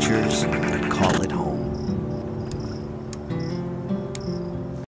creatures.